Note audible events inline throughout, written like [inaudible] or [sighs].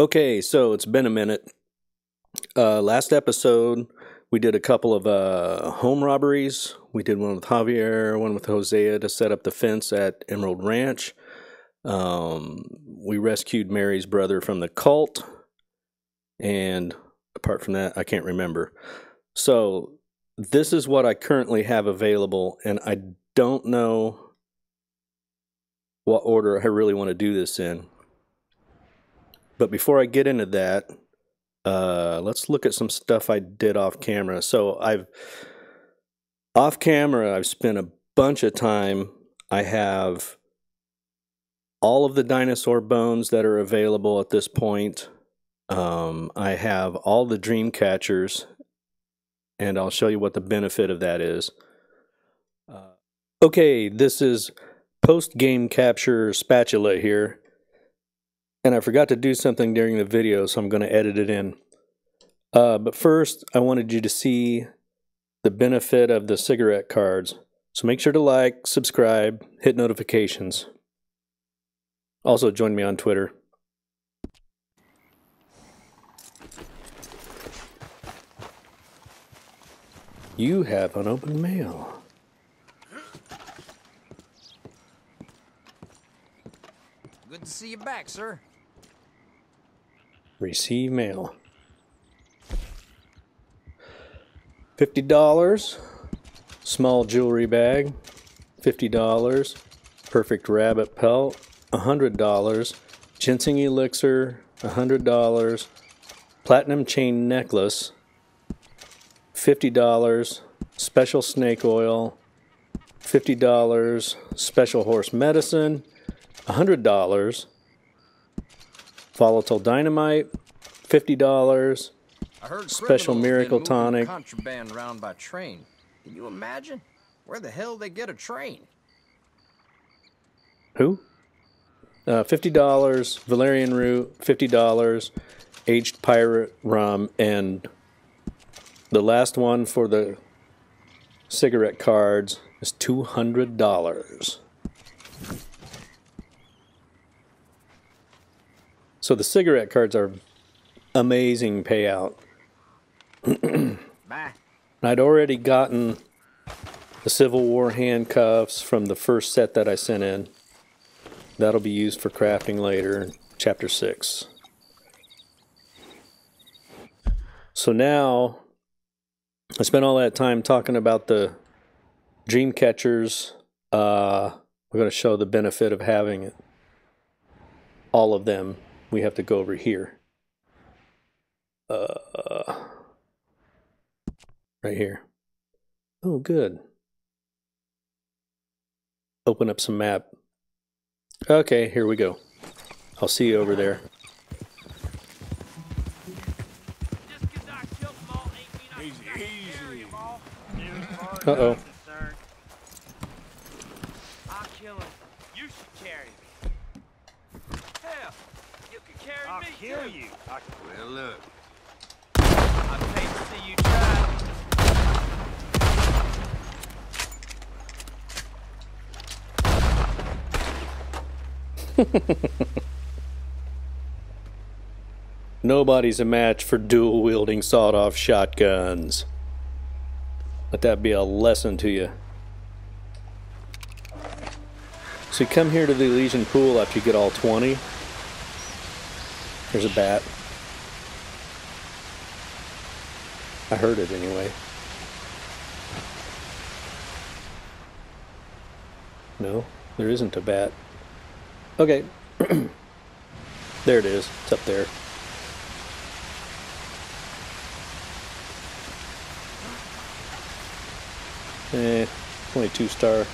Okay, so it's been a minute. Uh, last episode, we did a couple of uh, home robberies. We did one with Javier, one with Hosea to set up the fence at Emerald Ranch. Um, we rescued Mary's brother from the cult. And apart from that, I can't remember. So, this is what I currently have available, and I don't know what order I really want to do this in. But before I get into that, uh, let's look at some stuff I did off camera. So I've off camera, I've spent a bunch of time. I have all of the dinosaur bones that are available at this point. Um, I have all the dream catchers, and I'll show you what the benefit of that is. Uh, okay, this is post game capture spatula here. And I forgot to do something during the video, so I'm going to edit it in. Uh, but first, I wanted you to see the benefit of the cigarette cards. So make sure to like, subscribe, hit notifications. Also, join me on Twitter. You have unopened mail. Good to see you back, sir. Receive mail. $50. Small jewelry bag. $50. Perfect rabbit pelt. $100. Ginseng elixir. $100. Platinum chain necklace. $50. Special snake oil. $50. Special horse medicine. $100 Volatile Dynamite, $50. Special Miracle Tonic. Contraband round by train. Can you imagine? Where the hell they get a train? Who? Uh, $50, Valerian Root, $50, Aged Pirate Rum, and the last one for the cigarette cards is $200. So the cigarette cards are amazing payout. I'd already gotten the Civil War handcuffs from the first set that I sent in. That'll be used for crafting later in chapter 6. So now I spent all that time talking about the dream catchers. Uh, we're going to show the benefit of having. All of them we have to go over here. Uh, right here. Oh, good. Open up some map. Okay, here we go. I'll see you over there. Uh-oh. Kill you. I... Well, look. I'd hate to see you try. [laughs] Nobody's a match for dual wielding sawed off shotguns. Let that be a lesson to you. So you come here to the Elysian Pool after you get all 20. There's a bat. I heard it anyway. No, there isn't a bat. Okay. [clears throat] there it is. It's up there. Eh, only two star.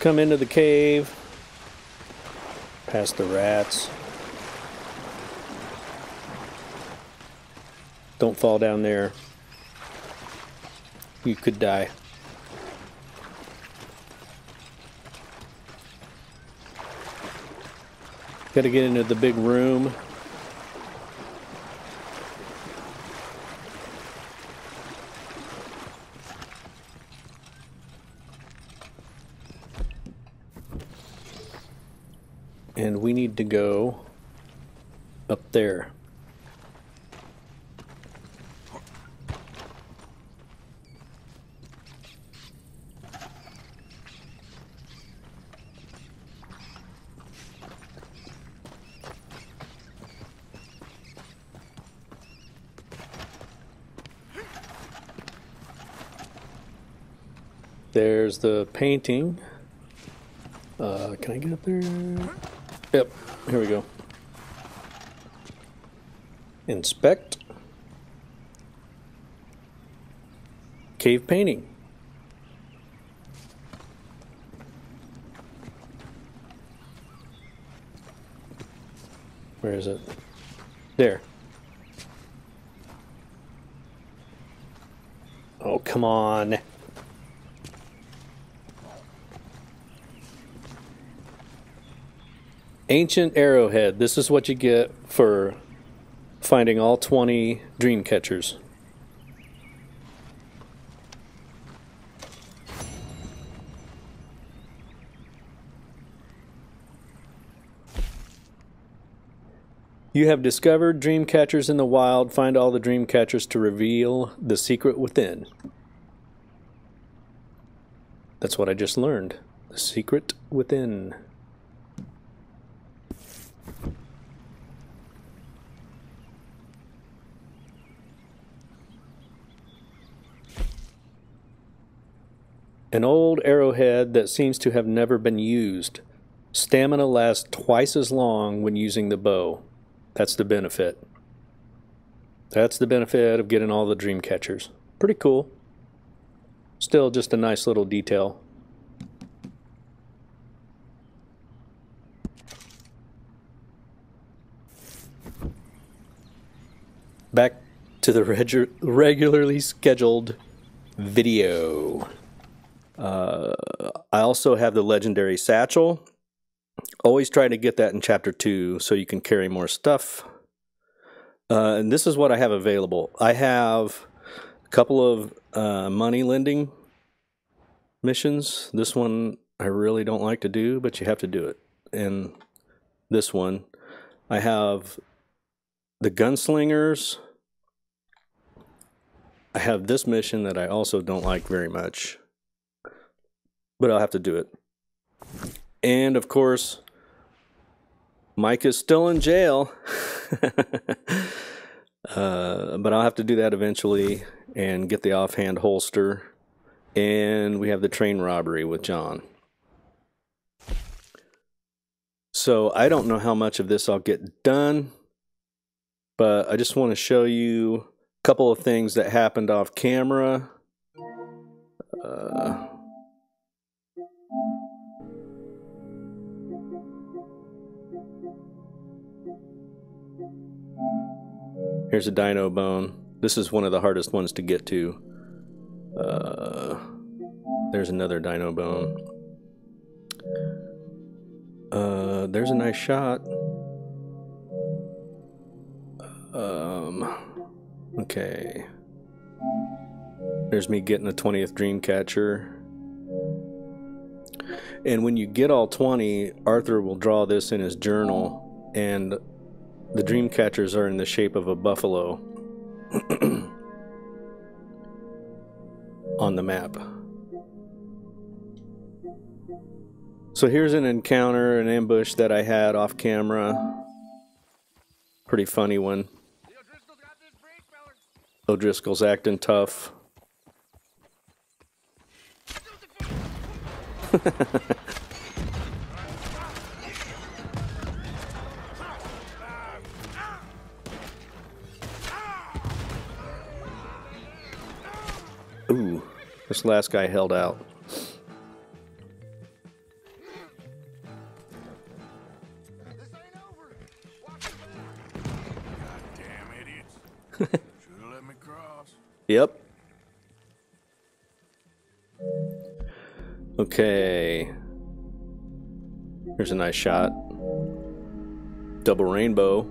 Come into the cave, past the rats. Don't fall down there. You could die. Got to get into the big room. And we need to go up there. There's the painting. Uh, can I get up there? Yep, here we go. Inspect. Cave painting. Where is it? There. Oh, come on. Ancient Arrowhead. This is what you get for finding all 20 dream catchers. You have discovered dream catchers in the wild. Find all the dream catchers to reveal the secret within. That's what I just learned. The secret within. An old arrowhead that seems to have never been used. Stamina lasts twice as long when using the bow. That's the benefit. That's the benefit of getting all the dream catchers. Pretty cool. Still just a nice little detail. Back to the regu- regularly scheduled video. Uh, I also have the legendary satchel. Always try to get that in chapter two so you can carry more stuff. Uh, and this is what I have available. I have a couple of uh, money lending missions. This one I really don't like to do, but you have to do it. And this one, I have the gunslingers. I have this mission that I also don't like very much but I'll have to do it. And of course, Micah is still in jail. [laughs] uh, but I'll have to do that eventually and get the offhand holster. And we have the train robbery with John. So I don't know how much of this I'll get done, but I just want to show you a couple of things that happened off camera. Uh, Here's a dino bone. This is one of the hardest ones to get to. Uh, there's another dino bone. Uh, there's a nice shot. Um, okay. There's me getting the 20th dream catcher. And when you get all 20, Arthur will draw this in his journal and the dream catchers are in the shape of a buffalo [clears throat] on the map. So here's an encounter, an ambush that I had off camera. Pretty funny one. O'Driscoll's acting tough. [laughs] this last guy held out. [laughs] Yep. Okay. Here's a nice shot. Double rainbow.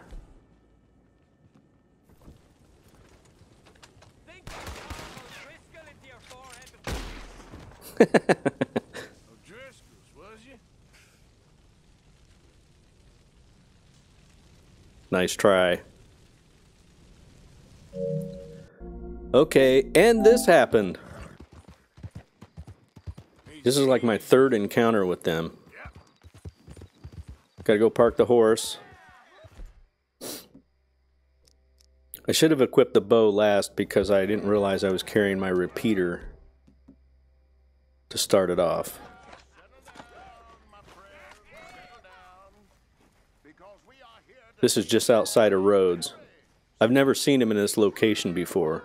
[laughs] Nice try. Okay, and this happened. This is like my third encounter with them. Gotta go park the horse. I should have equipped the bow last because I didn't realize I was carrying my repeater to start it off. This is just outside of Rhodes. I've never seen him in this location before.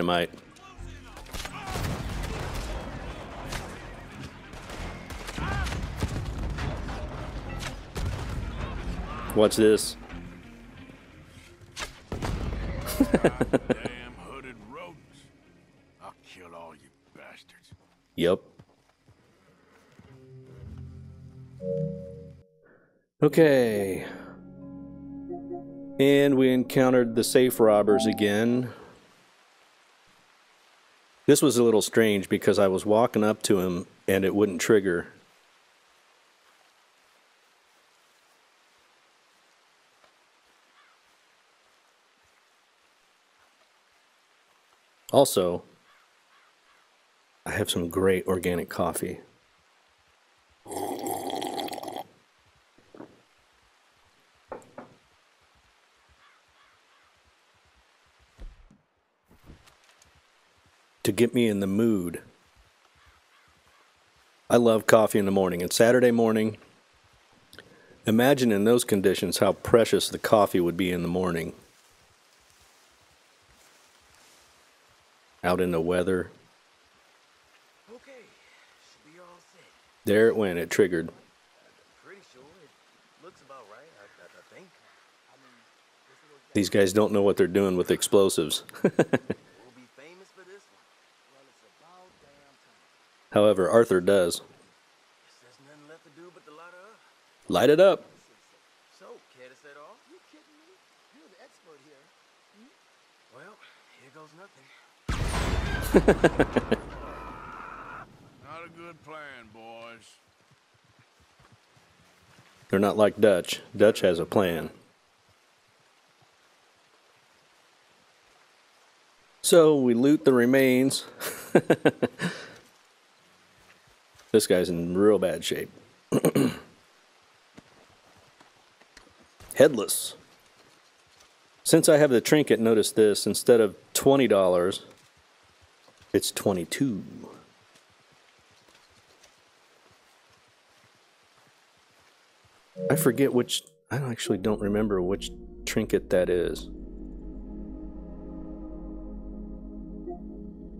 It is you bastards. Yep. Okay. And we encountered the safe robbers again. This was a little strange because I was walking up to him and it wouldn't trigger. Also, I have some great organic coffee. To get me in the mood. I love coffee in the morning. And Saturday morning, imagine in those conditions how precious the coffee would be in the morning. Out in the weather. Okay, should be all set. There it went. It triggered. Sure it right, I, I, I think. These guys don't know what they're doing with explosives. [laughs] We'll be famous for this one. Well, it's about damn time. However, Arthur does. Guess there's nothing left to do but to light up. Light it up. So, care to set off? You kidding me? You're the expert here. Well, here goes nothing. Not a good plan, boys. They're not like Dutch. Dutch has a plan. So we loot the remains. [laughs] this guy's in real bad shape. [clears throat] Headless. Since I have the trinket, notice this instead of $20, it's 22 I forget which. I actually don't remember which trinket that is.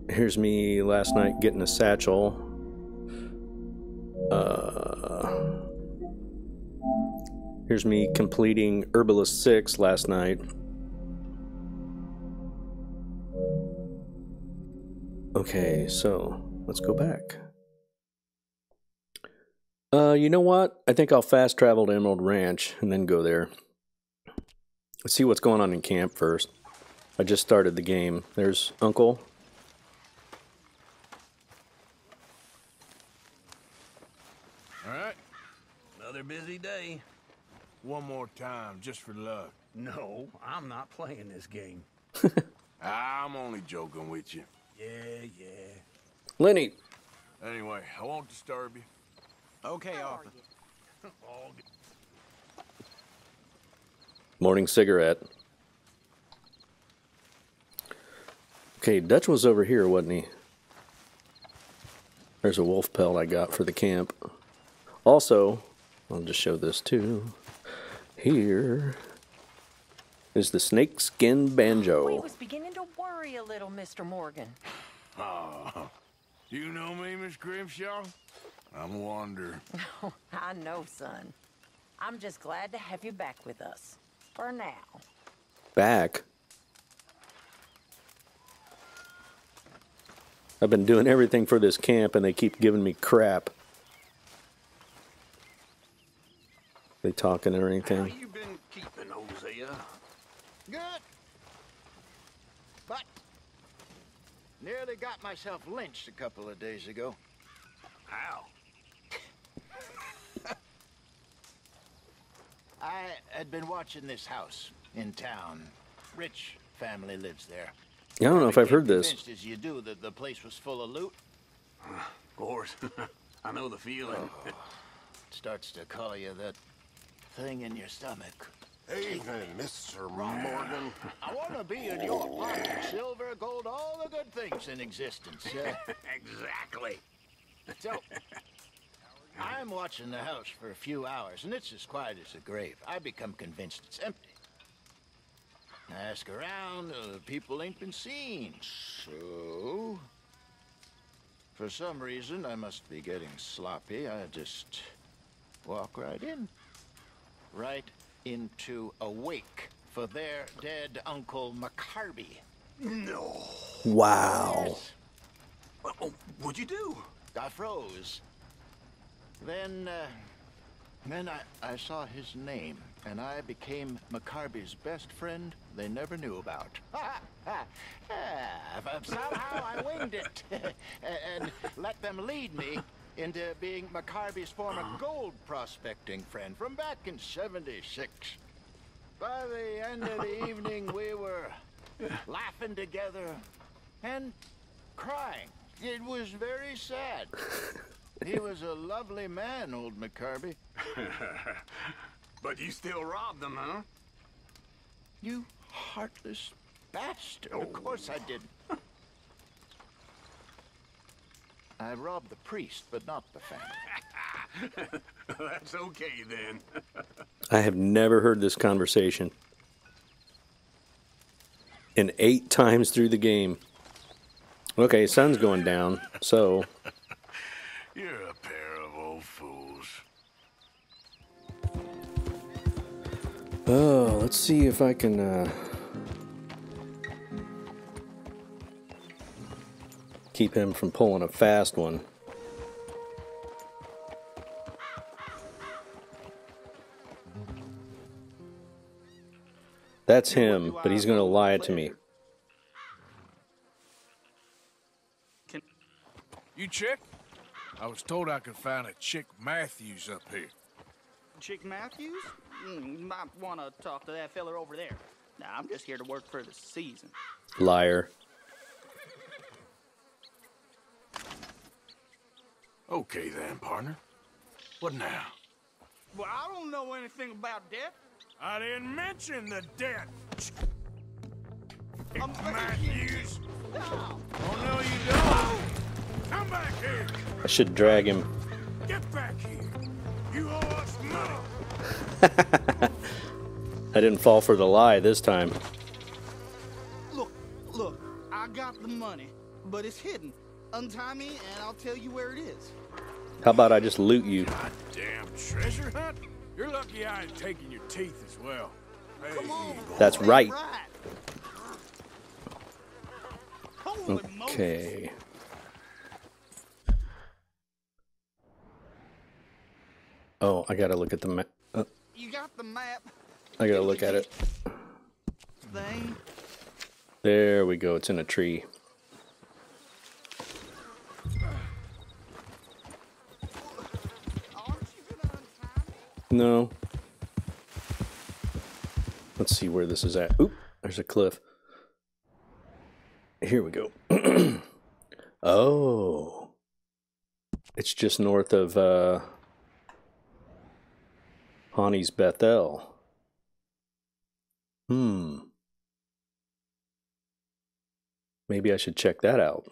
Here's me last night getting a satchel. Uh, here's me completing Herbalist 6 last night. Okay, so let's go back. Uh, you know what? I think I'll fast travel to Emerald Ranch and then go there. Let's see what's going on in camp first. I just started the game. There's Uncle. All right? Another busy day. One more time, just for luck. No, I'm not playing this game. [laughs] I'm only joking with you. Yeah, yeah. Lenny. Anyway, I won't disturb you. Okay, Arthur. [laughs] All good. Morning cigarette. Okay, Dutch was over here, wasn't he? There's a wolf pelt I got for the camp. Also, I'll just show this too. Here is the snakeskin We banjo. Little, Mr. Morgan. Oh, You know me, Miss Grimshaw? I'm Wander. [laughs] I know, son. I'm just glad to have you back with us. For now. Back. I've been doing everything for this camp and they keep giving me crap. They talking or How anything? you been keeping, Hosea? Good. But nearly got myself lynched a couple of days ago. How? [laughs] I had been watching this house in town. Rich family lives there. I don't know if I've heard this. Convinced as you do that the place was full of loot. Of course. [laughs] I know the feeling. Oh, starts to call you that thing in your stomach. Evening, Mr. Morgan. I want to be in your pocket. Silver, gold, all the good things in existence. Uh, [laughs] exactly. So, I'm watching the house for a few hours, and it's as quiet as a grave. I become convinced it's empty. I ask around, uh, people ain't been seen. So, for some reason, I must be getting sloppy. I just walk right in. Right into a wake for their dead Uncle McCarby. No. Wow. Oh, oh, what'd you do? I froze. Then, uh, then I, I saw his name, and I became McCarby's best friend they never knew about. [laughs] Ha, ha, ha. But Somehow I winged it, [laughs] and let them lead me into being McCarby's former ah. gold prospecting friend from back in 76. By the end of the [laughs] evening, we were laughing together and crying. It was very sad. [laughs] He was a lovely man, old McCarby. [laughs] But you still robbed them, huh? You heartless bastard. Of course I didn't. I robbed the priest, but not the family. [laughs] That's okay then. [laughs] I have never heard this conversation. And eight times through the game. Okay, sun's going down, so [laughs] You're a pair of old fools. Oh, let's see if I can uh, keep him from pulling a fast one. That's him, but he's going to lie to me. You chick? I was told I could find a chick Matthews up here. Chick Matthews? Mm, you might want to talk to that feller over there. Nah, I'm just here to work for the season. Liar. Okay then, partner. What now? Well, I don't know anything about debt. I didn't mention the debt. I'm Matthews. Oh no, you don't. Come back here. I should drag him. Get back here. You owe us money. [laughs] I didn't fall for the lie this time. Look, look, I got the money, but it's hidden. Untie me, and I'll tell you where it is. How about I just loot you? Damn treasure hunt? You're lucky I ain't taking your teeth as well. Hey, Come on. That's that's right. Holy Moses. Okay. Oh, I gotta look at the map. Uh, You got the map I gotta look at it. thing? There we go. It's in a tree. No. Let's see where this is at. Oop, there's a cliff. Here we go. [clears throat] oh. It's just north of uh Hani's Bethel. Hmm. Maybe I should check that out.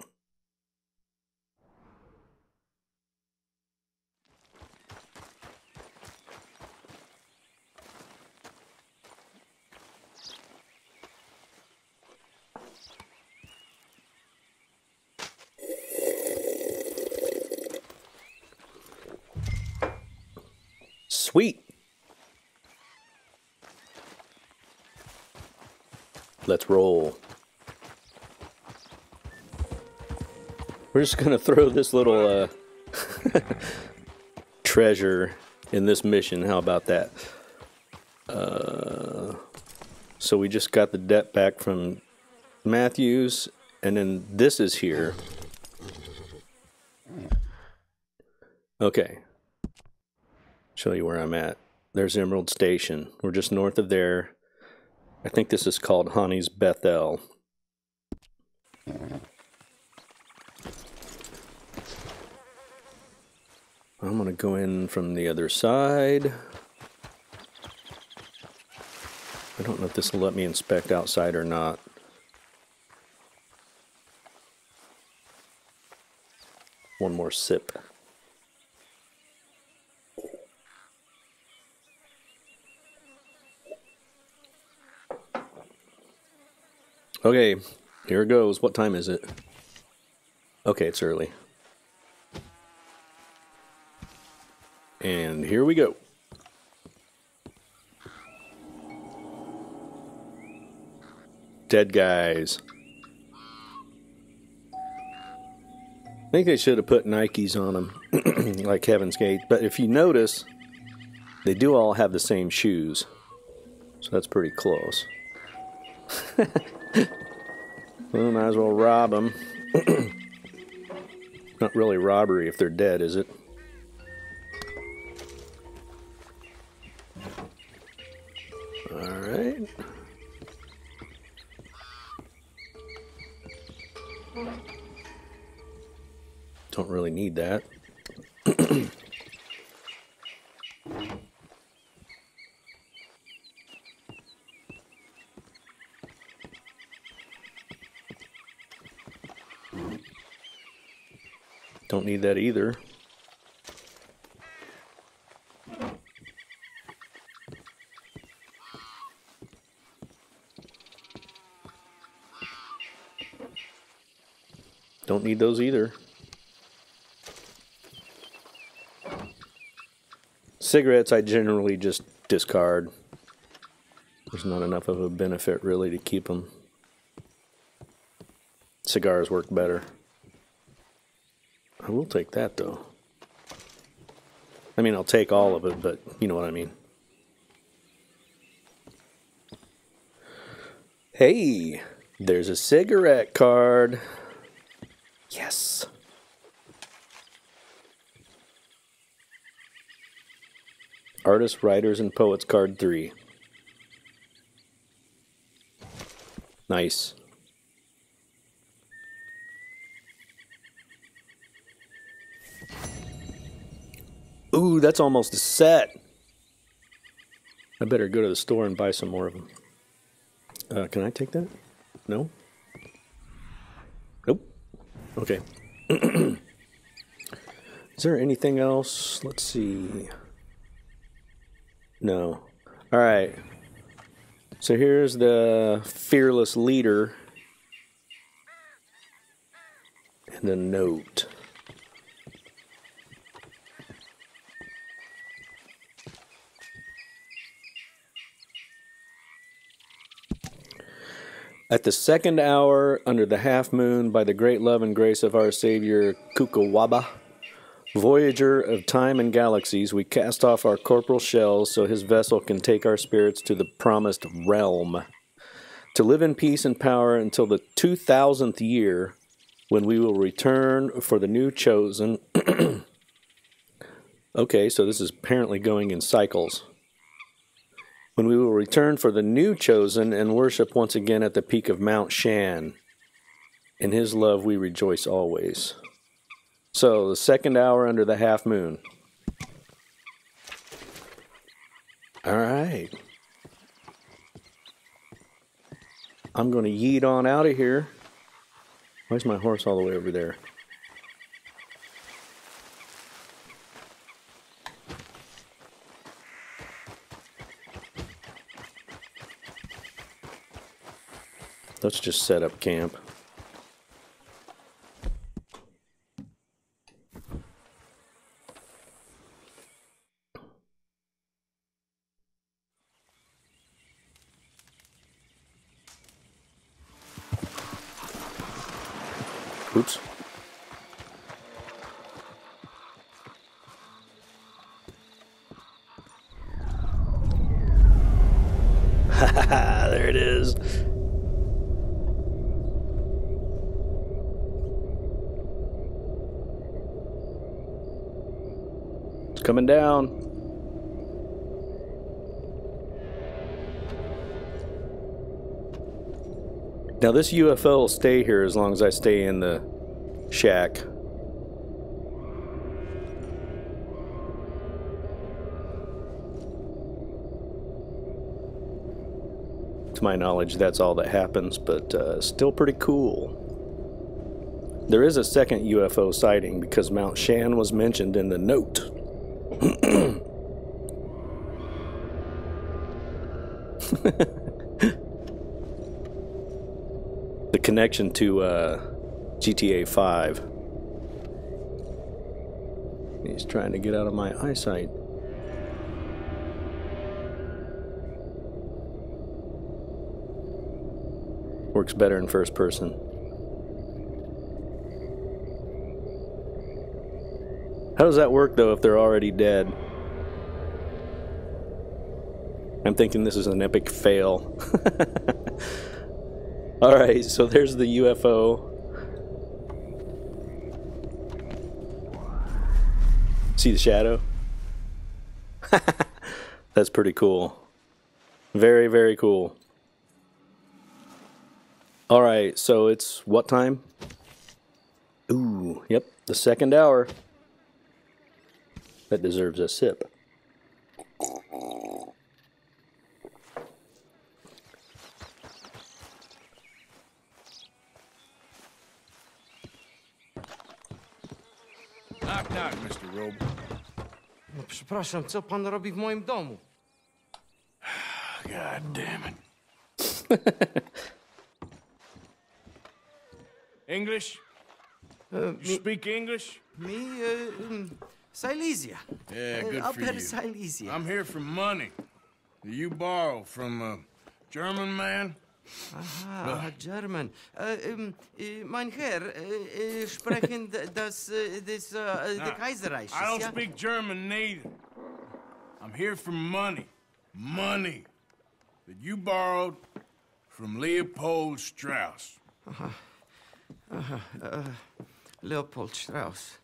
Sweet. Let's roll. We're just gonna throw this little uh, [laughs] treasure in this mission. How about that? Uh, so we just got the debt back from Matthews, and then this is here. Okay. Show you where I'm at. There's Emerald Station. We're just north of there. I think this is called Hani's Bethel. I'm going to go in from the other side. I don't know if this will let me inspect outside or not. One more sip. Okay, here it goes. What time is it? Okay, it's early. And here we go. Dead guys. I think they should have put Nikes on them, [clears throat] like Heaven's Gate. But if you notice, they do all have the same shoes. So that's pretty close. [laughs] well, might as well rob them. [clears throat] Not really robbery if they're dead, is it? Need that either. Don't need those either. Cigarettes I generally just discard. There's not enough of a benefit really to keep them. Cigars work better. I will take that though. I mean, I'll take all of it, but you know what I mean. Hey, there's a cigarette card. Yes. Artists, Writers, and Poets card 3. Nice. Ooh, that's almost a set. I better go to the store and buy some more of them. Uh, can I take that? No? Nope. Okay. [clears throat] Is there anything else? Let's see. No. All right. So here's the fearless leader. And a note. At the second hour, under the half moon, by the great love and grace of our Savior Kukawaba, voyager of time and galaxies, we cast off our corporal shells so his vessel can take our spirits to the promised realm. To live in peace and power until the 2000th year, when we will return for the new chosen. [clears throat] okay, so this is apparently going in cycles when we will return for the new chosen and worship once again at the peak of Mount Shann. In his love we rejoice always. So, the second hour under the half moon. All right. I'm going to yeet on out of here. Why's my horse all the way over there? Let's just set up camp. Coming down. Now this UFO will stay here as long as I stay in the shack. To my knowledge, that's all that happens, but uh, still pretty cool. There is a second UFO sighting because Mount Shann was mentioned in the note. [laughs] the connection to uh, GTA 5. He's trying to get out of my eyesight. Works better in first person. How does that work though if they're already dead? I'm thinking this is an epic fail. [laughs] Alright, so there's the UFO. See the shadow? [laughs] That's pretty cool. Very, very cool. Alright, so it's what time? Ooh, yep, the second hour. That deserves a sip. Knock, knock, Mr. Robe. No, przepraszam, co pan robi w moim domu? God damn it. [laughs] English? Uh, You me, speak English? me, uh, um, Silesia. Yeah, Uh, good for you. Silesia. I'm here for money. You borrow from a German man? Ah, German. Uh, um, uh, mein Herr, uh, uh, sprechen das, uh, das, uh, the Kaiserreich. I don't ja? speak German neither. I'm here for money. Money that you borrowed from Leopold Strauss. Leopold Strauss.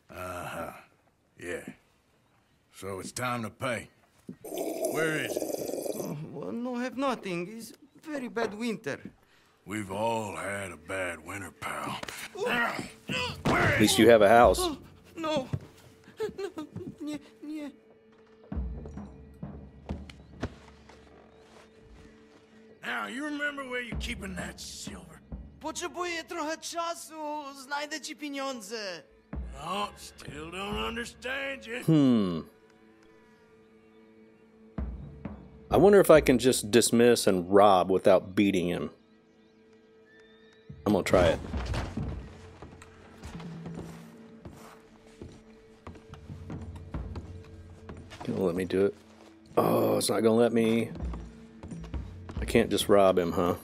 Yeah. So it's time to pay. Where is it? Well, no, have nothing. It's very bad winter. We've all had a bad winter, pal. At least you have a house. No. No, nie, nie. Now, you remember where you're keeping that silver? Potrzebuję trochę czasu. Znajdę ci pieniądze. No, still don't understand you. Hmm. I wonder if I can just dismiss and rob without beating him. I'm gonna try it. Gonna let me do it. Oh, it's not gonna let me. I can't just rob him, huh?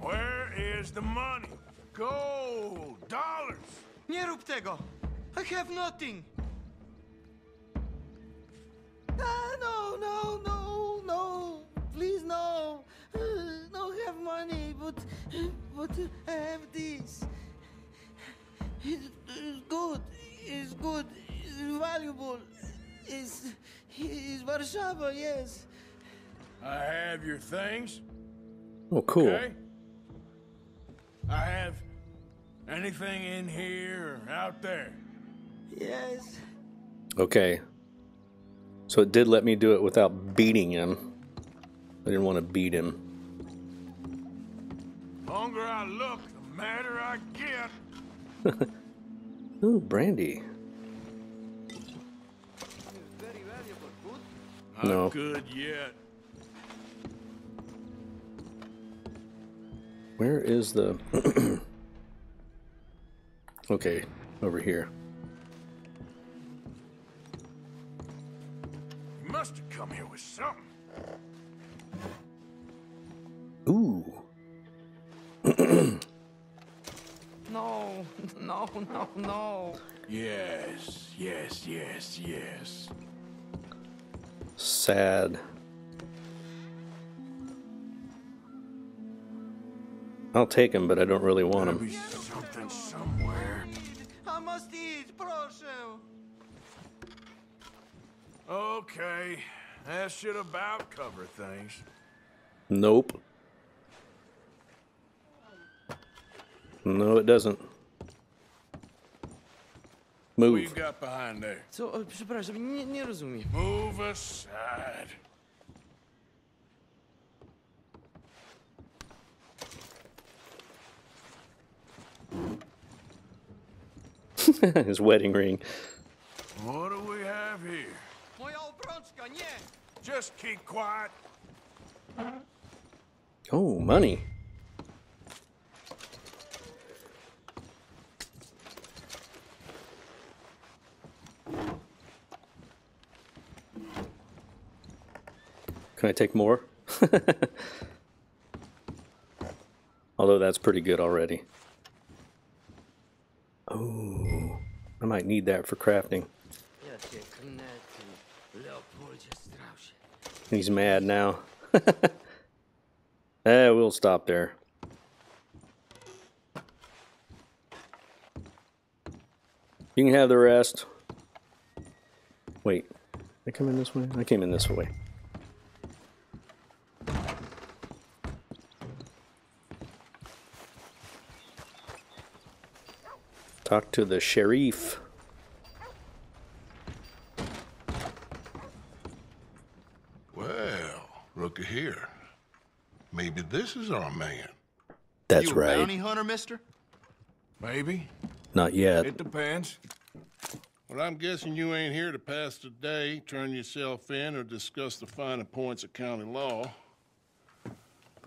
Where is the money? Gold, dollars. Nie rób tego. I have nothing. Ah, no, no, no, no. Please, no. Uh, [sighs] no have money, but, [sighs] but I have this. It's, it's good. It's good. It's valuable. It's, it's Warszawa, yes. I have your things. Oh, cool. Okay? I have anything in here or out there. Yes. Okay. So it did let me do it without beating him. I didn't want to beat him. Longer I look, the madder I get. [laughs] Ooh, brandy. Very valuable. Good. Not No. good yet. Where is the. [clears throat] okay, over here. Have come here something. Ooh. [clears throat] no, no. no, no. Yes, yes, yes, yes. Sad. I'll take him, but I don't really want him. something somewhere. I must eat, proszę. Okay, that should about cover things. Nope. No, it doesn't. What Move. you got behind there? Co? O, Przepraszam, nie, nie rozumiem. Move aside. [laughs] His wedding ring. What do we have here? Moja obrączka, nie! Just keep quiet. Oh, money. Can I take more? [laughs] Although that's pretty good already. Oh, I might need that for crafting. Ja He's mad now. [laughs] eh, we'll stop there. You can have the rest. Wait, I come in this way? I came in this way. Talk to the sheriff. Well, looky here. Maybe this is our man. That's you a right. bounty hunter, mister? Maybe. Not yet. It depends. Well, I'm guessing you ain't here to pass the day, turn yourself in, or discuss the finer points of county law.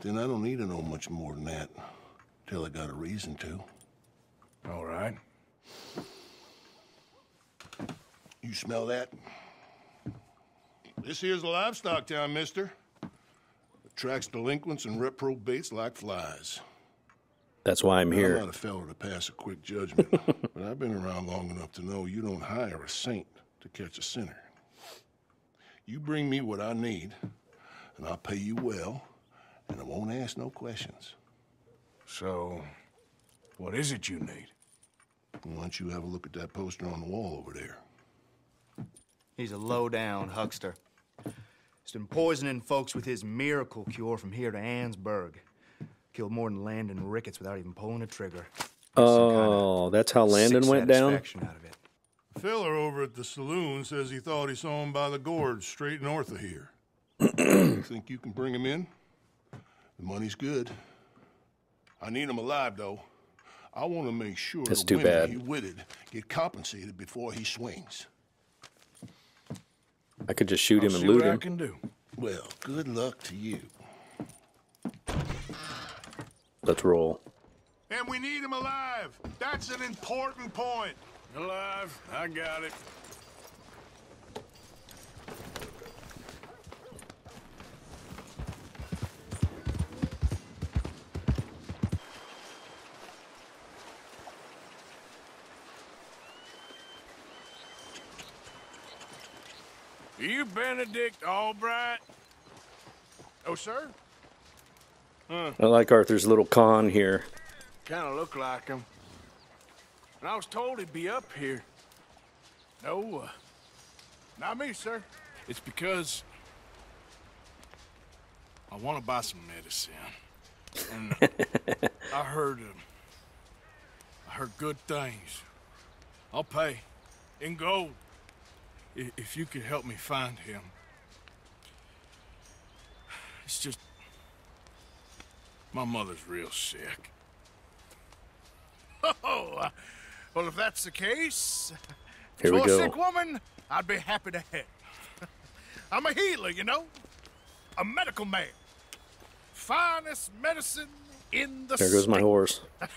Then I don't need to know much more than that. Till I got a reason to. All right. You smell that? This here's a livestock town, mister. Attracts delinquents and reprobates like flies. That's why I'm here. I'm not a fellow to pass a quick judgment, [laughs] but I've been around long enough to know you don't hire a saint to catch a sinner. You bring me what I need, and I'll pay you well, and I won't ask no questions. So, what is it you need? Why don't you have a look at that poster on the wall over there? He's a low-down huckster. He's been poisoning folks with his miracle cure from here to Annesburg. Killed more than Landon Ricketts without even pulling a trigger. Oh, that's how Landon went down? satisfaction out of it. Feller over at the saloon says he thought he saw him by the gorge straight north of here. [clears throat] Think you can bring him in? The money's good. I need him alive, though. I want to make sure That's the too women bad. he witted get compensated before he swings. I could just shoot him I'll and see loot what I him. can do. Well, good luck to you. Let's roll. And we need him alive. That's an important point. Alive. I got it. You Benedict Allbright? Oh, sir? I like Arthur's little con here. Kind of look like him. And I was told he'd be up here. No, uh, Not me, sir. it's because I want to buy some medicine. And [laughs] I heard, um, I heard good things. I'll pay in gold if you could help me find him. It's just my mother's real sick. [laughs] Oh, uh, well, if that's the case, Here we for a sick woman, I'd be happy to help. [laughs] I'm a healer, you know, a medical man. Finest medicine in the There goes my horse. [laughs]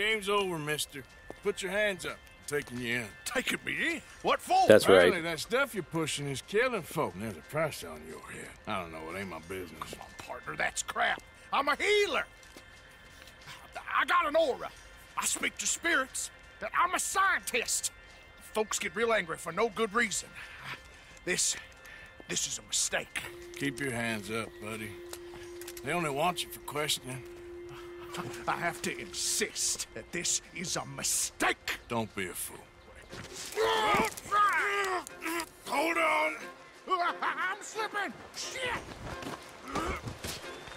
Game's over, mister. Put your hands up. I'm taking you in. Taking me in? What for? That's right. Apparently that stuff you're pushing is killing folk. And there's a price on your head. I don't know. It ain't my business. Come on, partner, that's crap. I'm a healer. I got an aura. I speak to spirits. I'm a scientist. Folks get real angry for no good reason. This, this is a mistake. Keep your hands up, buddy. They only want you for questioning. I have to insist that this is a mistake. Don't be a fool. Hold on. [laughs] I'm slipping. Shit.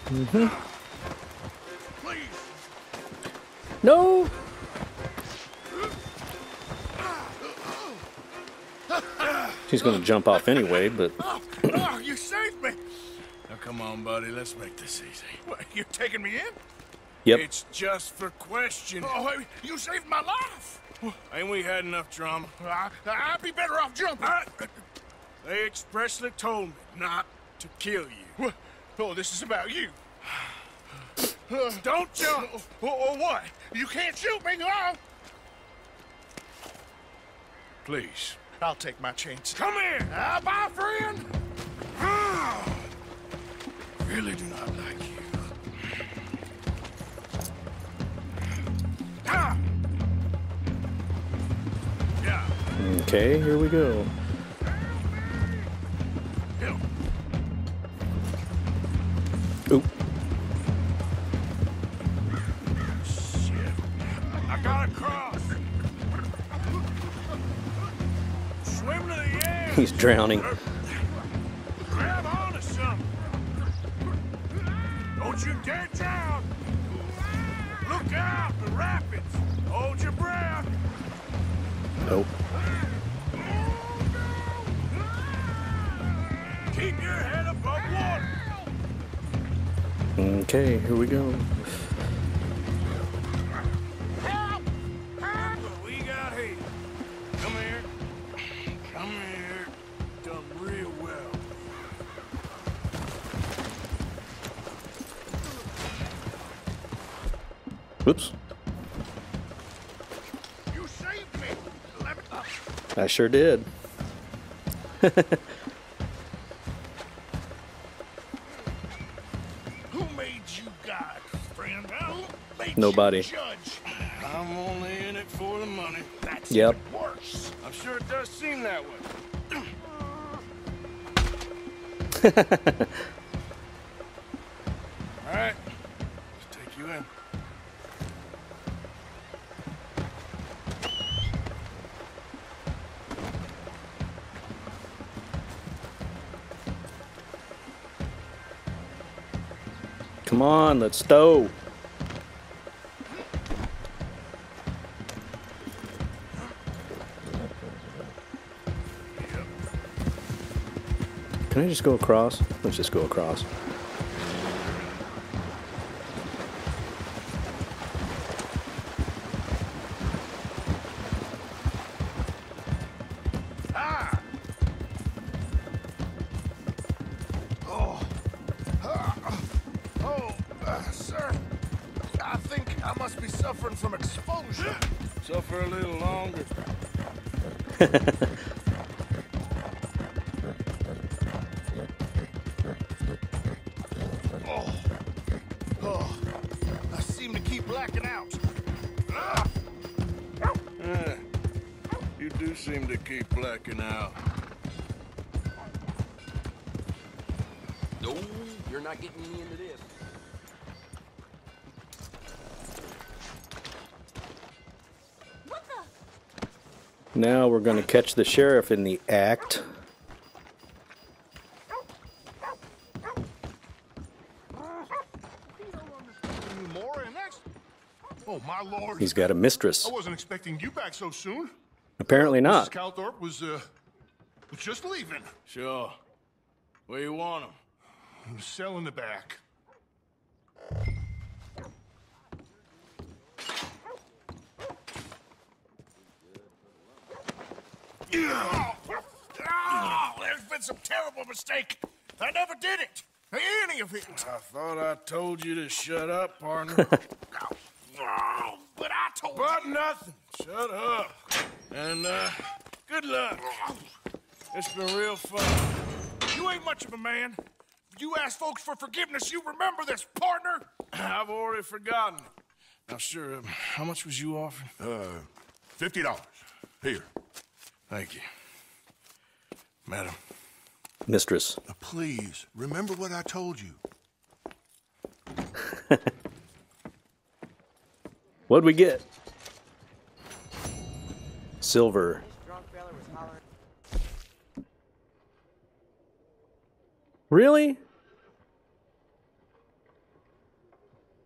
Mm-hmm. Please. No. She's gonna jump off anyway, but [laughs] oh, you saved me. Now come on, buddy. Let's make this easy. What, you're taking me in? Yep. It's just for question. Oh, you saved my life. Ain't we had enough drama? I, I'd be better off jumping. They expressly told me not to kill you. Oh, this is about you. Don't jump. Or, or what? You can't shoot me, no. Please. I'll take my chances. Come here. Uh, bye, friend. Really do not like you. Okay, here we go. Oop. Shit. I gotta. Swim to the edge. [laughs] He's drowning. Grab onto something. Don't you dare drown. Look out, the rapids. Hold your breath. Nope. Keep your head above water. Okay, here we go. What I sure did. Who made you God, friend? Who Nobody. You judge? I'm only in it for the money. That's Yep. even worse. I'm sure it does seem that way. [laughs] on, let's stow. Can I just go across? Let's just go across. Going to catch the sheriff in the act. More and that's. Oh, my lord. He's got a mistress. I wasn't expecting you back so soon. Apparently Mrs. not. Calthorpe was, uh, was just leaving. Sure. Where you want him? Cell in the back. Oh, oh, there's been some terrible mistake. I never did it. Any of it. I thought I told you to shut up, partner. [laughs] Oh, but I told but you. nothing. Shut up. And, uh, good luck. It's been real fun. You ain't much of a man. You ask folks for forgiveness, you remember this, partner. [clears throat] I've already forgotten. Now, sure, um, how much was you offering? Uh, fifty dollars. Here. Thank you. Madam, Mistress. Uh, please remember what I told you. [laughs] What'd we get? Silver. Really?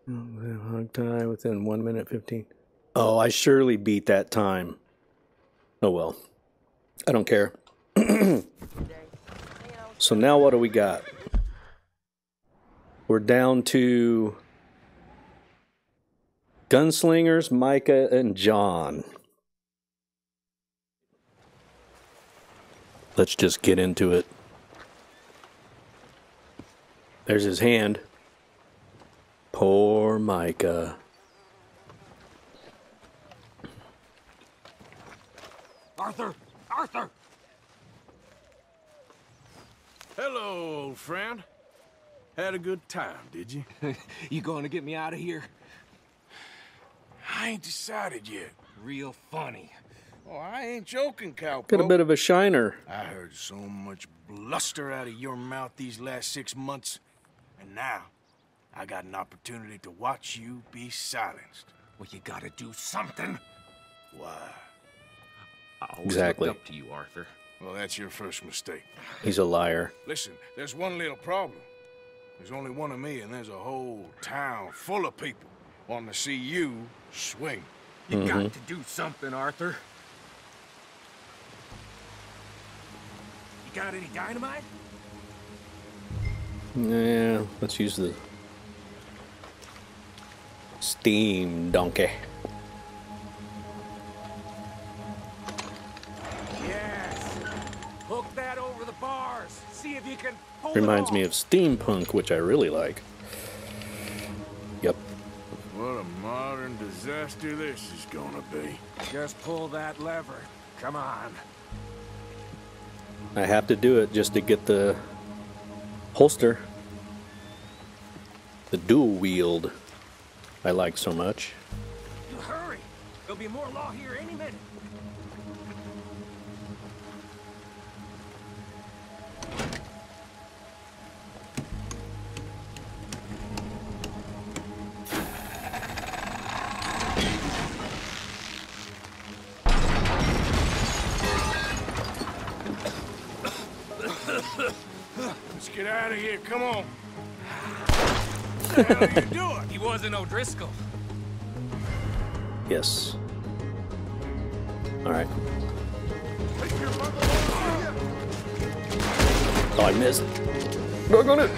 Hog tie within one minute fifteen. Oh, I surely beat that time. Oh well. I don't care. So now what do we got? We're down to Gunslingers, Micah, and John. Let's just get into it. There's his hand. Poor Micah. Arthur! Arthur! Hello, old friend. Had a good time, did you? [laughs] you going to get me out of here? I ain't decided yet. Real funny. Oh, I ain't joking, cowpoke. Got a bit of a shiner. I heard so much bluster out of your mouth these last six months, and now I got an opportunity to watch you be silenced. Well, you gotta do something. Why? I always Exactly. up to you, Arthur. Well, that's your first mistake. He's a liar. Listen, there's one little problem. There's only one of me, and there's a whole town full of people wanting to see you swing. You Mm-hmm. got to do something, Arthur. You got any dynamite? Yeah, let's use the steam donkey. Reminds me off. of steampunk, which I really like. Yep. What a modern disaster this is gonna be. Just pull that lever. Come on. I have to do it just to get the holster. The dual wield I like so much. You hurry. There'll be more law here any minute. Come on. what the hell are you doing? He wasn't O'Driscoll. Yes. Alright. Oh, I missed. Dog on it.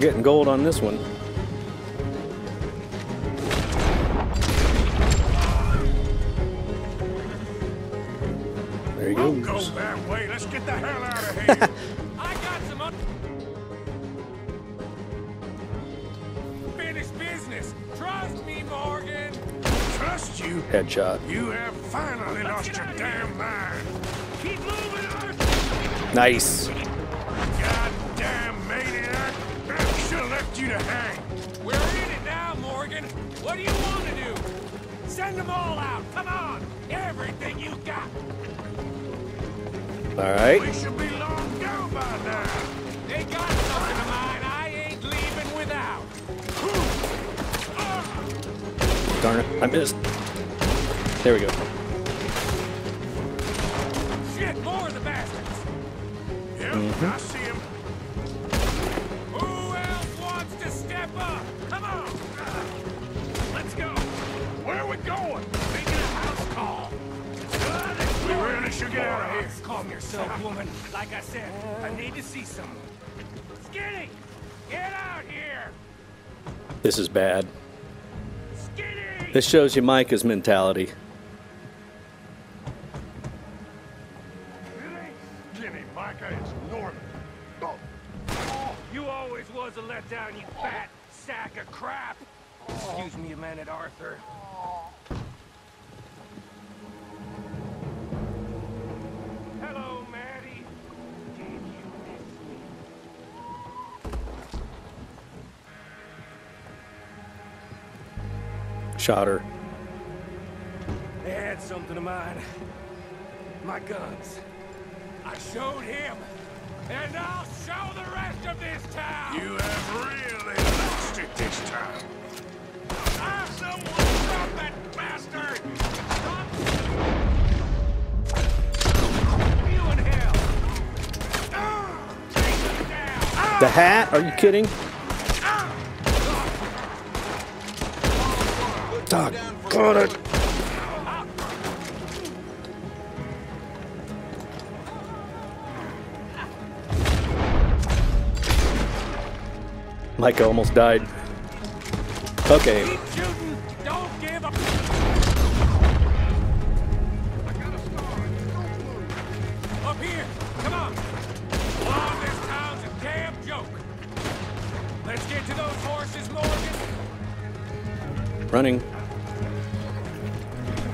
Getting gold on this one. There he Don't goes. go that way. Let's get the hell out of here. [laughs] I got some un- Finished business. Trust me, Morgan. Trust you. Headshot. You have finally lost your out of here. damn mind. Keep moving, Arthur. Nice. Woman. Like I said, I need to see someone. Skinny, get out here. This is bad. Skinny. This shows you Micah's mentality. Shot her. They had something of mine. My guns. I showed him. And I'll show the rest of this town! You have really lost it this time. Someone stop that bastard! Stop! You in hell! Ah, take down! The hat? Are you kidding? Doc, it. Micah almost died. Okay, Keep shooting! Don't give up! Up here! Come on! Law in this town's a damn joke! Let's get to those horses, Morgan! running.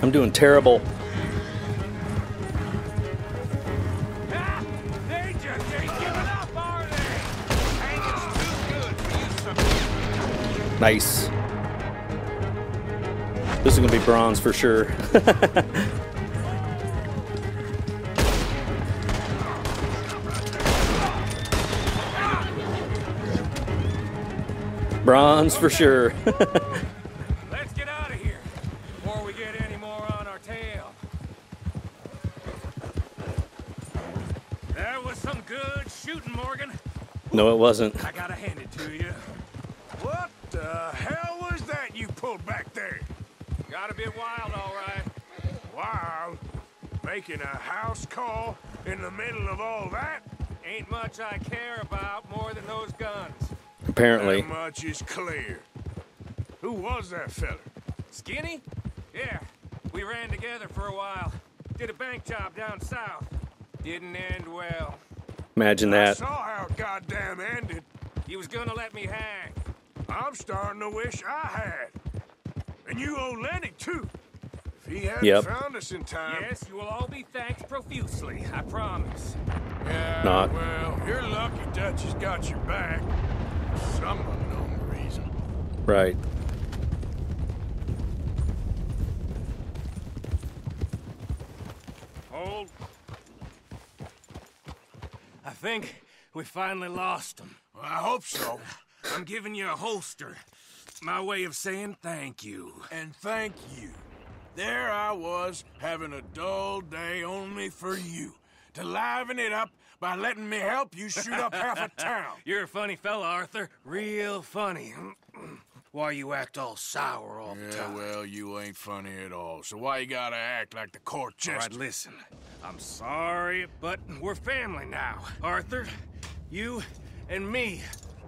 for doing terrible. Nice. This is gonna be bronze for sure. [laughs] bronze for sure. [laughs] Let's get out of here before we get any more on our tail. That was some good shooting, Morgan. No, it wasn't. I gotta hand it to you. What the hell was that you pulled back there? Got a bit wild, all right. Wild. Making a house call in the middle of all that? Ain't much I care about more than those guns. Apparently. That much is clear. Who was that feller? Skinny? Yeah, we ran together for a while. Did a bank job down south. Didn't end well. Imagine I that. saw how it goddamn ended. He was gonna let me hang. I'm starting to wish I had. And you owe Lenny, too. If he hadn't Yep. found us in time... Yes, you will all be thanked profusely, I promise. Yeah, Not. well, you're lucky Dutch has got your back. For some unknown reason. Right. Hold. I think we finally lost him. I hope so. I'm giving you a holster. My way of saying thank you. And thank you. There I was, having a dull day only for you. To liven it up by letting me help you shoot up half a [laughs] town. You're a funny fella, Arthur. Real funny. [clears throat] Why you act all sour all the Yeah, time? well, you ain't funny at all. So why you gotta act like the court All right, jester? listen. I'm sorry, but we're family now. Arthur, you and me.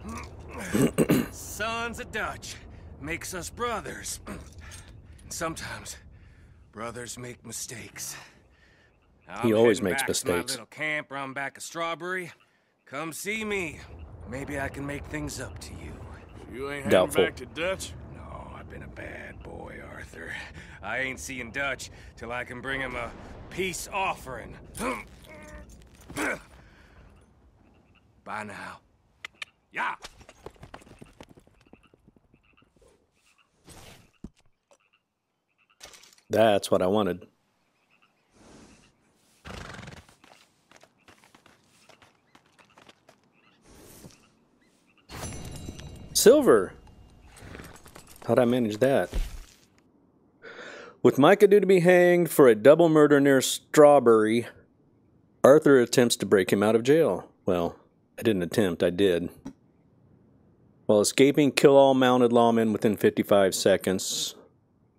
[clears throat] Sons of Dutch makes us brothers. [clears throat] Sometimes brothers make mistakes. He I'm always makes back my mistakes. little camp round back of Strawberry. Come see me. Maybe I can make things up to you. You ain't heading Doubtful. back to Dutch? No, I've been a bad boy, Arthur. I ain't seeing Dutch till I can bring him a peace offering. Bye now. Yeah. That's what I wanted. Silver. How'd I manage that? With Micah due to be hanged for a double murder near Strawberry, Arthur attempts to break him out of jail. Well, I didn't attempt, I did. While escaping, kill all mounted lawmen within 55 seconds.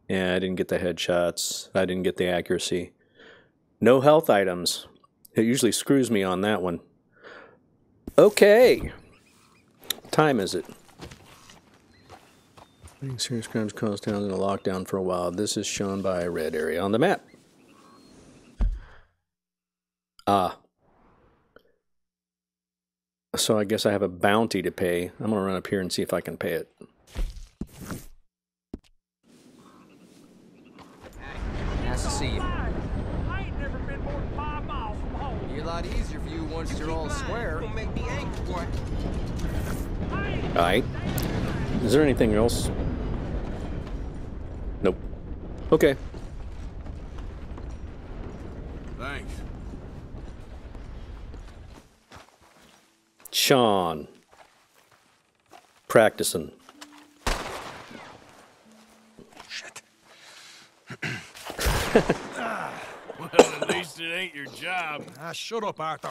Yeah, I didn't get the headshots. I didn't get the accuracy. No health items. It usually screws me on that one. Okay. Time is it? Serious crimes cause towns in a lockdown for a while. This is shown by a red area on the map. Ah. So I guess I have a bounty to pay. I'm going to run up here and see if I can pay it. Nice to see you. Be a lot easier for you once you're all square. make me angry, boy. Alright. Is there anything else? Nope. Okay. Thanks. Sean. Practicing. Shit. [laughs] Well, at least it ain't your job. Ah, shut up, Arthur.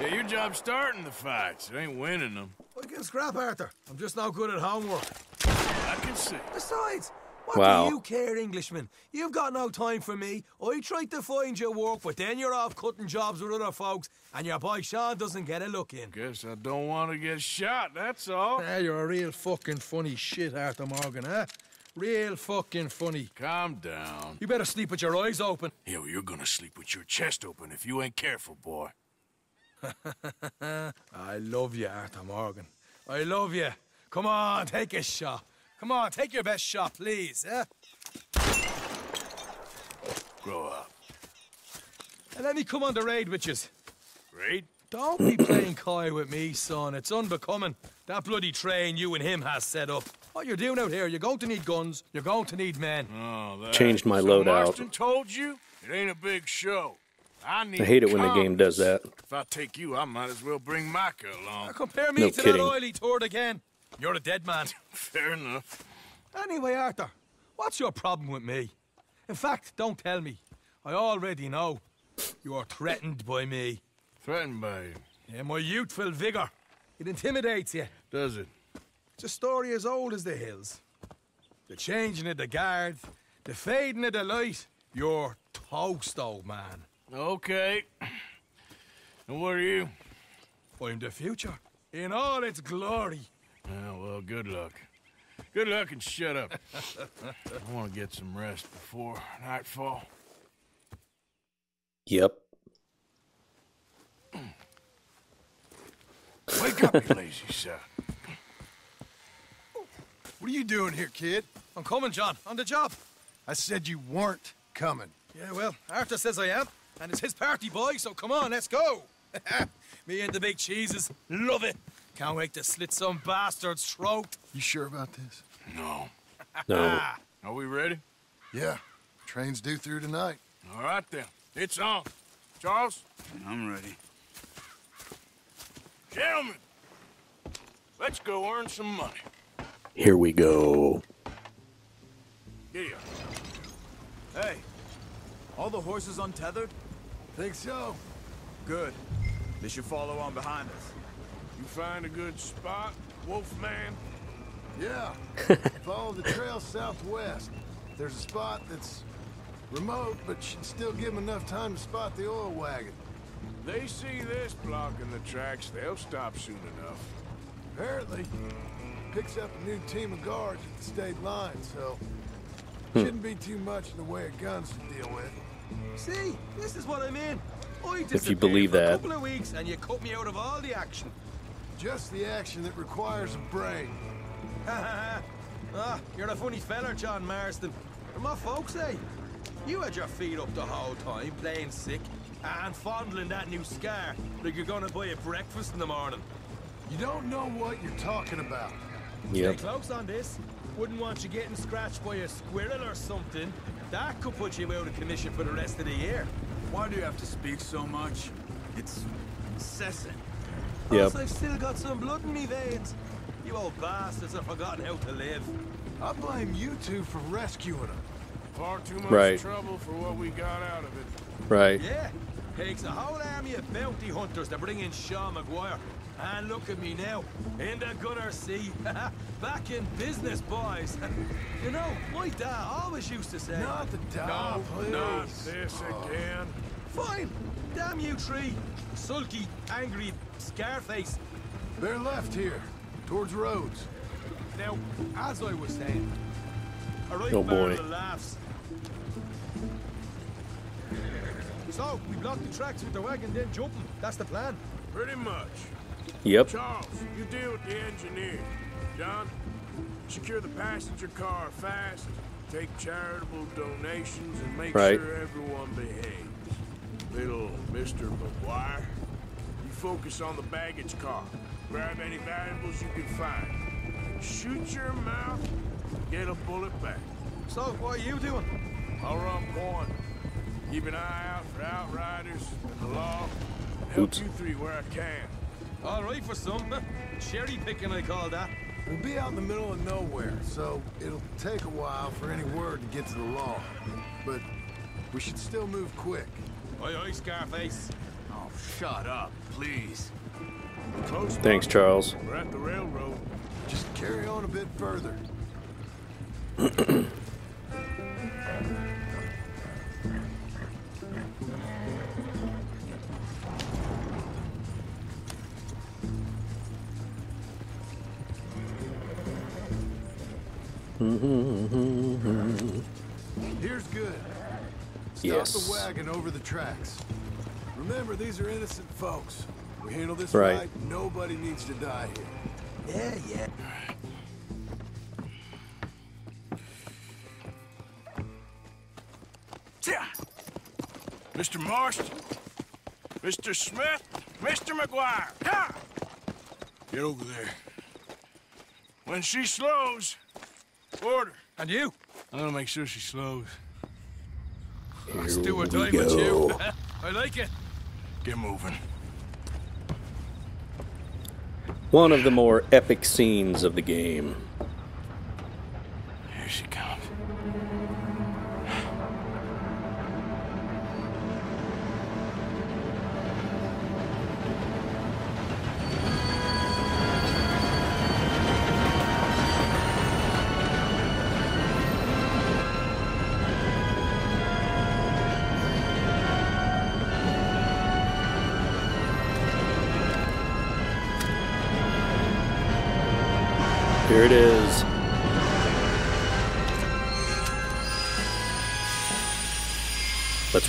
Yeah, your job's starting the fights. It ain't winning them. I can scrap, Arthur. I'm just not good at homework. I can see. Besides, what Wow. do you care, Englishman? You've got no time for me. I tried to find you work, but then you're off cutting jobs with other folks, and your boy Sean doesn't get a look in. Guess I don't want to get shot, that's all. Ah, you're a real fucking funny shit, Arthur Morgan, huh? Real fucking funny. Calm down. You better sleep with your eyes open. Yeah, well, you're gonna sleep with your chest open if you ain't careful, boy. [laughs] I love you, Arthur Morgan. I love you. Come on, take a shot. Come on, take your best shot, please, eh? Grow up. And let me come on the raid with you. Raid? Don't be playing coy with me, son. It's unbecoming. That bloody train you and him has set up. What you're doing out here, you're going to need guns, you're going to need men. Oh. Changed my so loadout. Marston told you? It ain't a big show. I need I hate it when the game does that. If I take you, I might as well bring Micah along. Now compare me No to kidding. that oily turd again. You're a dead man. [laughs] Fair enough. Anyway, Arthur, what's your problem with me? In fact, don't tell me. I already know. You're threatened by me. Threatened by you. Yeah, my youthful vigor. It intimidates you. Does it? It's a story as old as the hills. The changing of the guard, the fading of the light. You're toast, old man. Okay. And what are you? I'm the future, in all its glory. Oh, well, good luck. Good luck and shut up. I want to get some rest before nightfall. Yep. Wake up, you lazy son. What are you doing here, kid? I'm coming, John. On the job. I said you weren't coming. Yeah, well, Arthur says I am, and it's his party, boy, so come on, let's go. [laughs] Me and the big cheeses. Love it. Can't wait to slit some bastard's throat. You sure about this? No. [laughs] No. Are we ready? Yeah. Train's due through tonight. All right, then. It's on. Charles? I'm ready. Gentlemen, let's go earn some money. Here we go. Yeah. Hey, all the horses untethered? Think so? Good. They should follow on behind us. You find a good spot, Wolfman? Yeah. [laughs] Follow the trail southwest. There's a spot that's remote, but should still give 'em enough time to spot the oil wagon. They see this blocking the tracks, they'll stop soon enough. Apparently, picks up a new team of guards at the state line, so Hmm. shouldn't be too much in the way of guns to deal with. See, this is what I mean. I you disappeared believe for that. a couple of weeks, and you cut me out of all the action. Just the action that requires a brain. [laughs] ah, you're a funny feller, John Marston. And my folks say, you had your feet up the whole time, playing sick, and fondling that new scar like you're gonna buy a breakfast in the morning. You don't know what you're talking about. Yep. Stay close on this. Wouldn't want you getting scratched by a squirrel or something. That could put you out of commission for the rest of the year. Why do you have to speak so much? It's incessant. Yep. I've still got some blood in me veins. You old bastards have forgotten how to live. I blame you two for rescuing him. Far too much Right. trouble for what we got out of it. Right. Yeah, Takes a whole army of bounty hunters to bring in Sean Macguire. And look at me now, in the gunner seat. [laughs] Back in business, boys. [laughs] you know, my dad always used to say... Not the dad, No, please. not this again. Fine. Damn you Tree! Sulky, angry, Scarface. They're left here, towards Rhodes. Now, as I was saying, a right Oh, barrel boy. of laughs. So, we block the tracks with the wagon, then jumping. That's the plan. Pretty much. Yep. Charles, you deal with the engineer. John, secure the passenger car fast, take charitable donations, and make Right. sure everyone behaves. Little Mr. Macguire, you focus on the baggage car. Grab any valuables you can find. Shoot your mouth, get a bullet back. So, what are you doing? I'll run point. Keep an eye out for outriders and the law. Help Oops. you three where I can. All right for some. [laughs] Cherry picking, I call that. We'll be out in the middle of nowhere, so it'll take a while for any word to get to the law. But we should still move quick. Aye, aye, Scarface. Oh, shut up, please. Close. Thanks, buddy. Charles. We're at the railroad. Just carry on a bit further. [laughs] Here's good. Stop Yes. the wagon over the tracks. Remember, these are innocent folks. We handle this Right. right, nobody needs to die here. Yeah, yeah. Yeah. Mr. Marston, Mr. Smith, Mr. Macguire. Yeah. Get over there. When she slows, order. And you? I'm gonna make sure she slows. Here Do we die with you. I like it. Get moving. One of the more epic scenes of the game. Here she comes.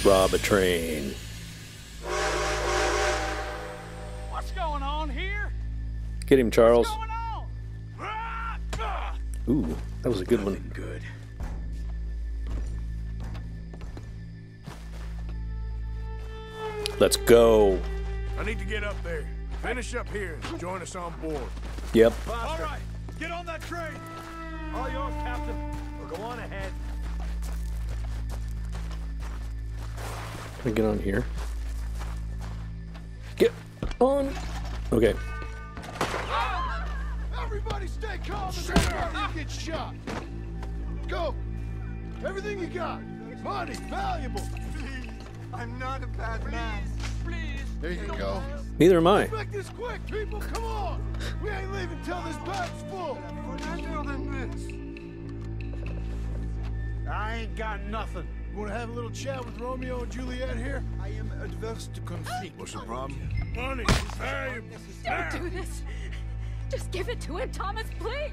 Let's rob a train. What's going on here? Get him, Charles. Going on? Ooh, that was a good one. Good. Let's go. I need to get up there. Finish up here and join us on board. Yep. All right, get on that train. All yours, Captain. Or go on ahead. I get on here? Get on. Okay. Everybody stay calm and don't you get shot. Go. Everything you got. Money, valuable. [laughs] I'm not a bad man. Please. There you go. Neither am I. Make this quick, people. Come on. We ain't leaving till this bag's full. More than this. I ain't got nothing. You want to have a little chat with Romeo and Juliet here? I am adverse to conflict. What's the problem? Money, valuable. Don't do this. Just give it to him, Thomas, please.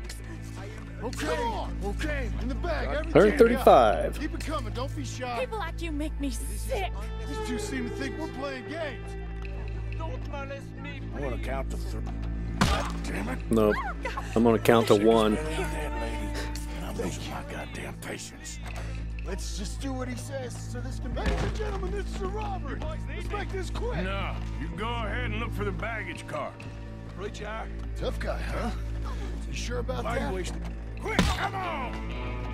Okay. Okay. In the bag. Everything. 135. Keep it coming. Don't be shy. People like you make me sick. These two seem to think we're playing games. Don't molest me, I want to count to three. Damn it. Nope. Oh, I'm gonna count to one. I'm losing my goddamn patience. Let's just do what he says so this can be. Ladies and gentlemen, this is a robbery. Let's make this quick. No, you go ahead and look for the baggage car. Right, you are. Tough guy, huh? You sure about Why you that? wasting? Quick, come on!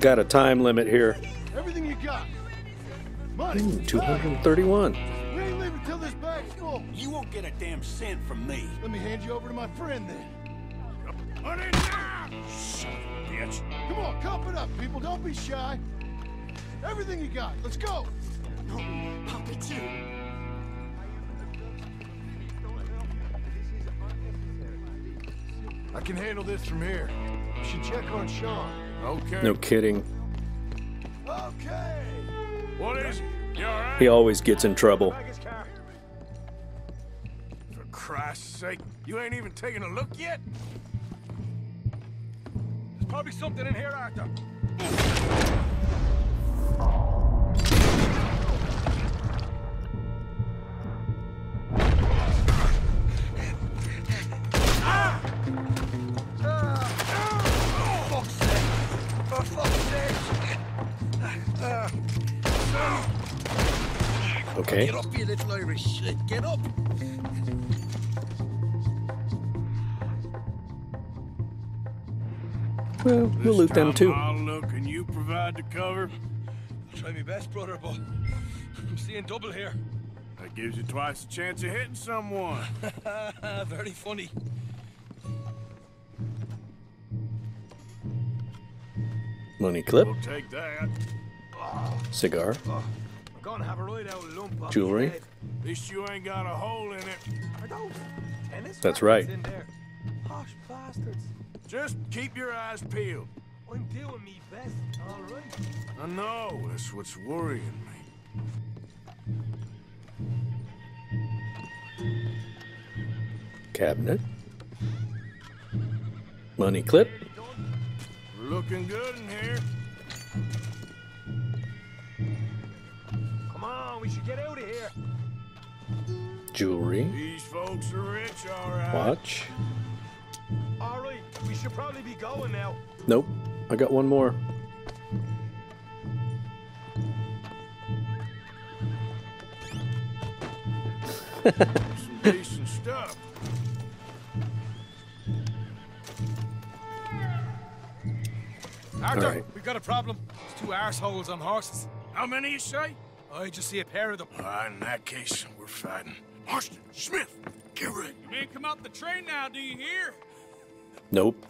Got a time limit here. Everything you got. Money. Ooh, 231. We ain't leaving till this bag's full. You won't get a damn cent from me. Let me hand you over to my friend then. Money now! Son of a bitch. Come on, cup it up, people. Don't be shy. Everything you got. Let's go. Pop it too. I can handle this from here. You should check on Sean. Okay. No kidding. Okay. What is it? You alright? He always gets in trouble. For Christ's sake, you ain't even taken a look yet? There's probably something in here, Arthur. Fuck's sake! For fuck's! Okay. Get up, you little Irish shit. Get up! Well, we'll loot them too. I'll look and you provide the cover. I'll try my best, brother, but I'm seeing double here. That gives you twice the chance of hitting someone. [laughs] Very funny. Money clip, We'll take that. cigar, uh, I'm gonna have a right out lump on Jewelry. my head. At least you ain't got a hole in it. Are those tennis That's right. in there? Posh bastards. Just keep your eyes peeled. I'm doing me best, all right. I know, that's what's worrying me. cabinet, money clip, looking good in here. Come on, we should get out of here. jewelry, These folks are rich, all right. watch. All right, we should probably be going now. Nope, I got one more. [laughs] Some decent stuff. Arthur, Alright. we've got a problem. There's two arseholes on horses. How many you say? I just see a pair of them. Ah, in that case, we're fighting. Marston, Smith, get ready. You men come out the train now, do you hear? Nope.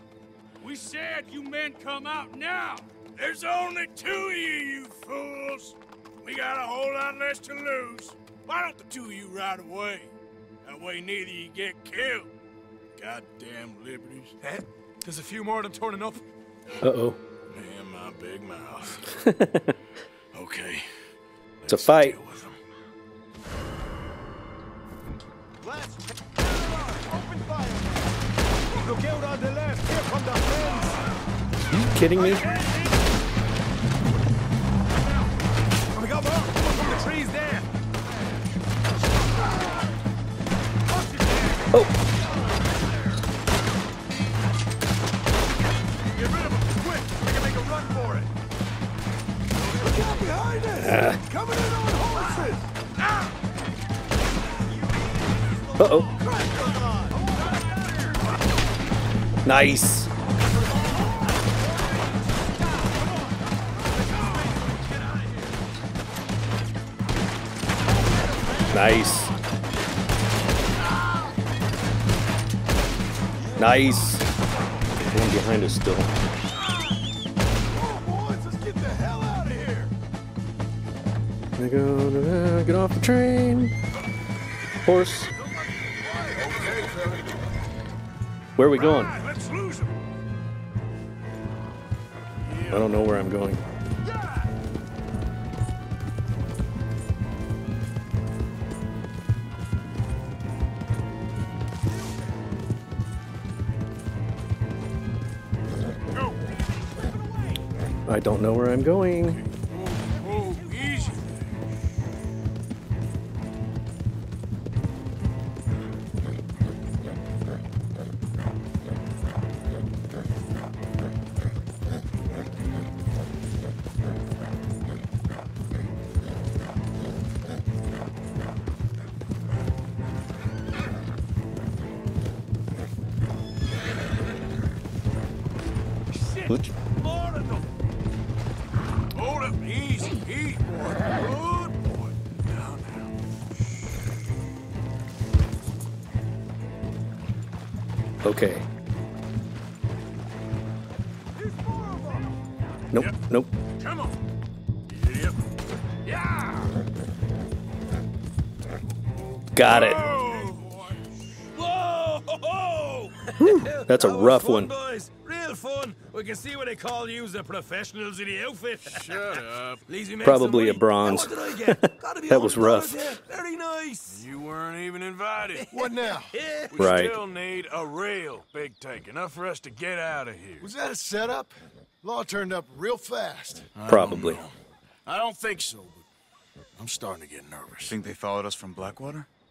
We said you men come out now. There's only two of you, you fools. We got a whole lot less to lose. Why don't the two of you ride away? That way neither of you get killed. Goddamn liberties. Eh? There's a few more of them turning up. Uh oh. Man, my big mouth. [laughs] okay. It's a fight. Open fire. Look out on the left. Here come the friends. Are you kidding me? We got more from the trees there. Oh, uh oh. Nice. Nice. Nice. One behind us still. Boys, let's get the hell out of here. I go, uh, get off the train. Horse. Where are we going? I don't know where I'm going. I don't know where I'm going. Got it. Whoa! That's a That rough fun, one. boys. Real fun. We can see what they call you the professionals in the outfit. Shut [laughs] up. Leaves me make Probably a bronze. Now, what did I get? [laughs] Gotta be That was rough. Very nice. You weren't even invited. [laughs] What now? We Right. still need a real big take, enough for us to get out of here. Was that a setup? Law turned up real fast. Probably. I don't think so, but I'm starting to get nervous. Think they followed us from Blackwater?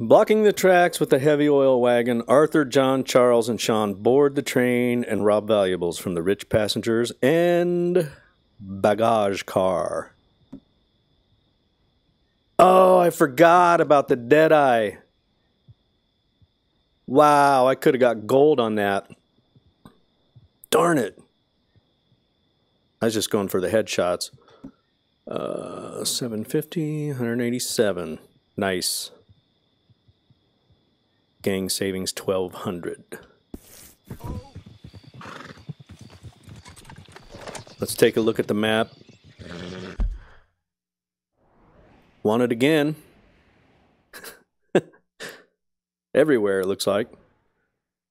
Blocking the tracks with the heavy oil wagon, Arthur, John, Charles, and Sean board the train and rob valuables from the rich passengers and baggage car. Oh, I forgot about the Deadeye. Wow, I could have got gold on that. Darn it. I was just going for the headshots. Uh, 750, 187. Nice. Gang savings 1200. Let's take a look at the map. Want it again. [laughs] Everywhere, it looks like.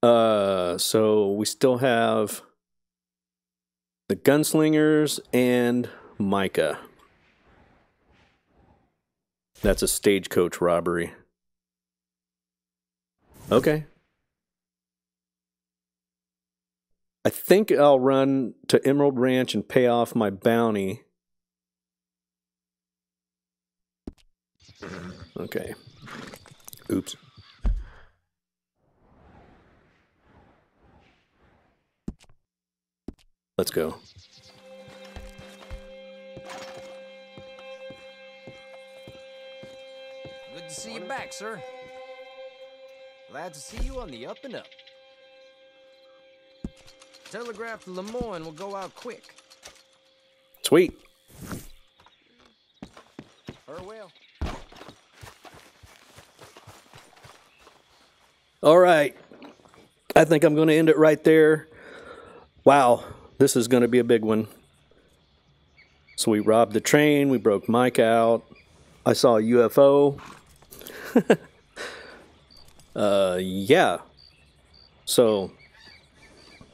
Uh, so we still have the gunslingers and Micah. That's a stagecoach robbery. Okay. I think I'll run to Emerald Ranch and pay off my bounty. Okay. Oops. Let's go. Good to see you back, sir. Glad to see you on the up and up. Telegraph to Lemoyne will go out quick. Sweet. Farewell. All right. I think I'm going to end it right there. Wow, this is going to be a big one. So we robbed the train, we broke Mike out. I saw a UFO. [laughs] uh yeah. So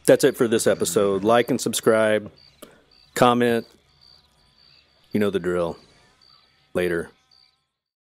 that's it for this episode. Like and subscribe. Comment. You know the drill. Later.